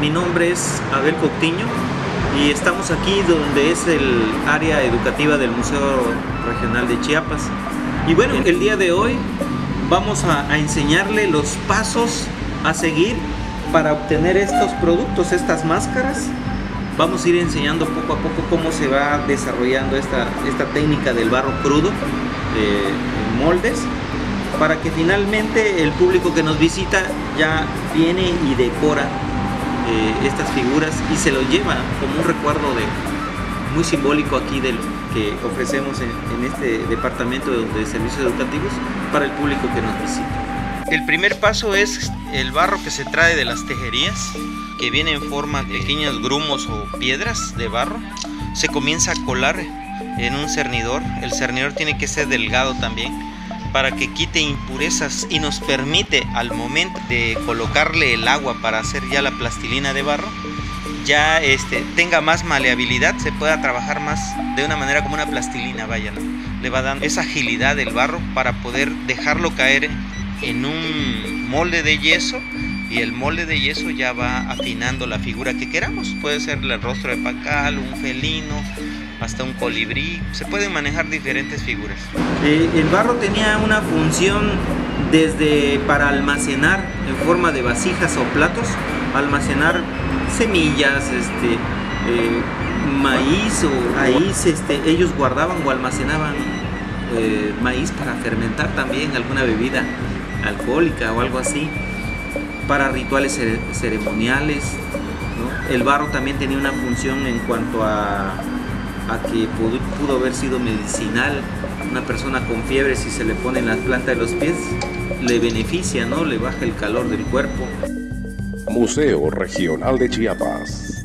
Mi nombre es Abel Coutinho y estamos aquí donde es el área educativa del Museo Regional de Chiapas. Y bueno, el día de hoy vamos a, enseñarle los pasos a seguir para obtener estos productos, estas máscaras. Vamos a ir enseñando poco a poco cómo se va desarrollando esta, esta técnica del barro crudo de moldes para que finalmente el público que nos visita ya viene y decora eh, estas figuras y se lo lleva como un recuerdo de muy simbólico aquí del que ofrecemos en, en este departamento de, de servicios educativos para el público que nos visita. El primer paso es el barro que se trae de las tejerías, que viene en forma de pequeños grumos o piedras de barro. Se comienza a colar en un cernidor. El cernidor tiene que ser delgado también para que quite impurezas y nos permite al momento de colocarle el agua para hacer ya la plastilina de barro ya este, tenga más maleabilidad, se pueda trabajar más de una manera como una plastilina, vaya, ¿no? le va dando esa agilidad del barro para poder dejarlo caer en un molde de yeso y el molde de yeso ya va afinando la figura que queramos. Puede ser el rostro de pacal, un felino, hasta un colibrí. Se pueden manejar diferentes figuras. Eh, el barro tenía una función desde para almacenar en forma de vasijas o platos, almacenar semillas, este, eh, maíz o maíz, este, ellos guardaban o almacenaban eh, maíz para fermentar también alguna bebida alcohólica o algo así, para rituales ceremoniales. El barro también tenía una función en cuanto a, a que pudo, haber sido medicinal. Una persona con fiebre, si se le pone en la planta de los pies, le beneficia, ¿no? le baja el calor del cuerpo. Museo Regional de Chiapas.